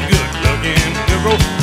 good looking girl.